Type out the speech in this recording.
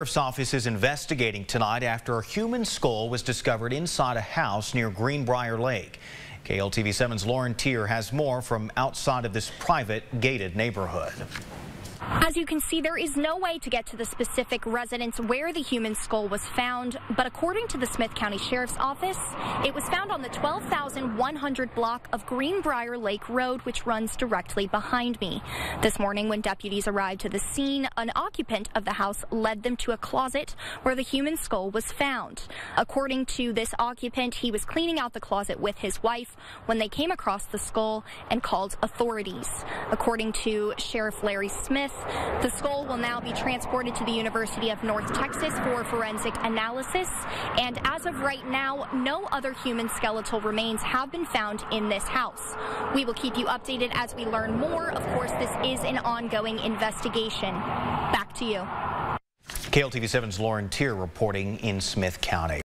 Sheriff's office is investigating tonight after a human skull was discovered inside a house near Greenbrier Lake. KLTV 7's Lauren Tier has more from outside of this private gated neighborhood. As you can see, there is no way to get to the specific residence where the human skull was found, but according to the Smith County Sheriff's Office, it was found on the 12,100 block of Greenbrier Lake Road, which runs directly behind me. This morning, when deputies arrived to the scene, an occupant of the house led them to a closet where the human skull was found. According to this occupant, he was cleaning out the closet with his wife when they came across the skull and called authorities. According to Sheriff Larry Smith, the skull will now be transported to the University of North Texas for forensic analysis. And as of right now, no other human skeletal remains have been found in this house. We will keep you updated as we learn more. Of course, this is an ongoing investigation. Back to you. KLTV 7's Lauren Tier reporting in Smith County.